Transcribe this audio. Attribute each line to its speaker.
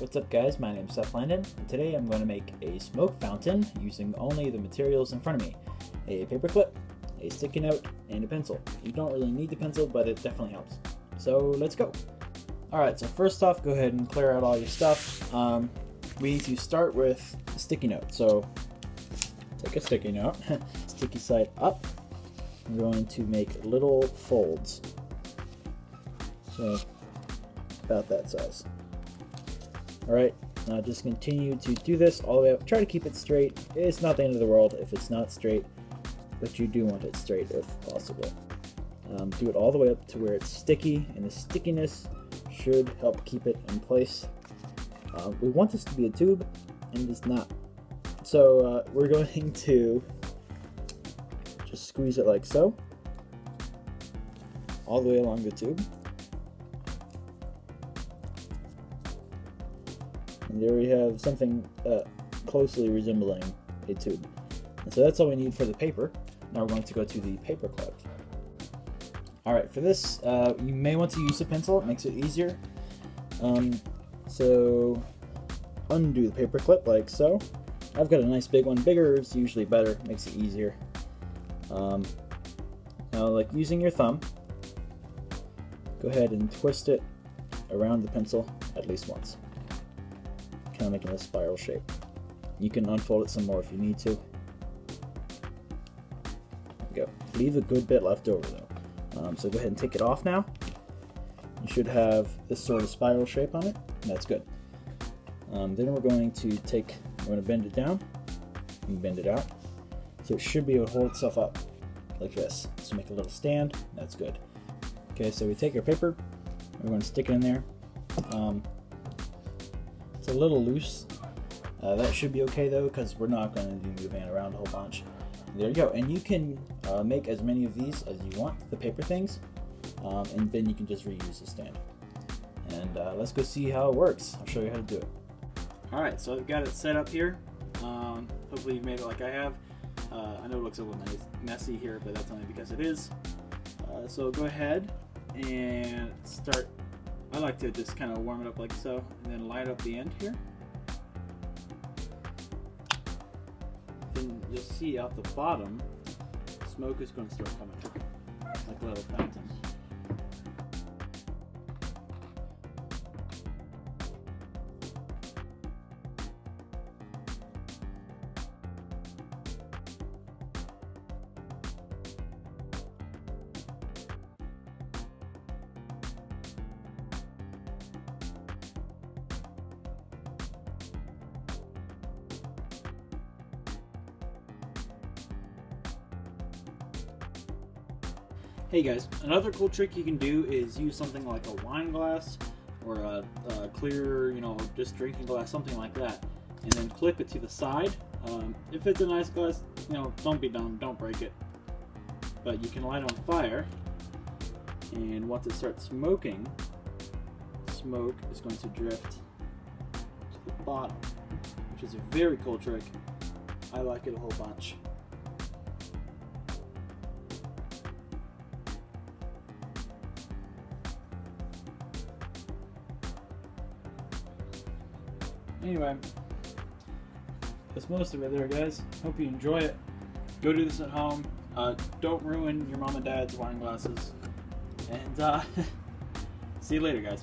Speaker 1: What's up guys, my name is Seth Landon, and today I'm going to make a smoke fountain using only the materials in front of me. A paperclip, a sticky note, and a pencil. You don't really need the pencil, but it definitely helps. So let's go! Alright, so first off, go ahead and clear out all your stuff. Um, we need to start with a sticky note. So take a sticky note, sticky side up. I'm going to make little folds. So about that size. Alright, now just continue to do this all the way up. Try to keep it straight. It's not the end of the world if it's not straight, but you do want it straight if possible. Um, do it all the way up to where it's sticky, and the stickiness should help keep it in place. Uh, we want this to be a tube, and it's not. So uh, we're going to just squeeze it like so, all the way along the tube. There we have something uh, closely resembling a tube. And so that's all we need for the paper. Now we're going to go to the paper clip. Alright, for this, uh, you may want to use a pencil, it makes it easier. Um, so, undo the paper clip like so. I've got a nice big one. Bigger is usually better, makes it easier. Um, now, like using your thumb, go ahead and twist it around the pencil at least once kind of making a spiral shape. You can unfold it some more if you need to. go. Leave a good bit left over though. Um, so go ahead and take it off now. You should have this sort of spiral shape on it. That's good. Um, then we're going to take, we're going to bend it down and bend it out. So it should be able to hold itself up like this. So make a little stand. That's good. Okay, so we take our paper, we're going to stick it in there. Um, a little loose. Uh, that should be okay though, because we're not going to be moving it around a whole bunch. There you go, and you can uh, make as many of these as you want, the paper things, um, and then you can just reuse the stand. And uh, let's go see how it works. I'll show you how to do it. Alright, so I've got it set up here. Um, hopefully you've made it like I have. Uh, I know it looks a little messy here, but that's only because it is. Uh, so go ahead and start I like to just kind of warm it up like so, and then light up the end here. Then you'll see out the bottom, smoke is going to start coming, like a little fountain. Hey guys, another cool trick you can do is use something like a wine glass or a, a clear, you know, just drinking glass, something like that, and then clip it to the side. Um, if it's a nice glass, you know, don't be dumb, don't break it. But you can light on fire, and once it starts smoking, smoke is going to drift to the bottom, which is a very cool trick. I like it a whole bunch. Anyway, that's most of it there, guys. Hope you enjoy it. Go do this at home. Uh, don't ruin your mom and dad's wine glasses. And uh, see you later, guys.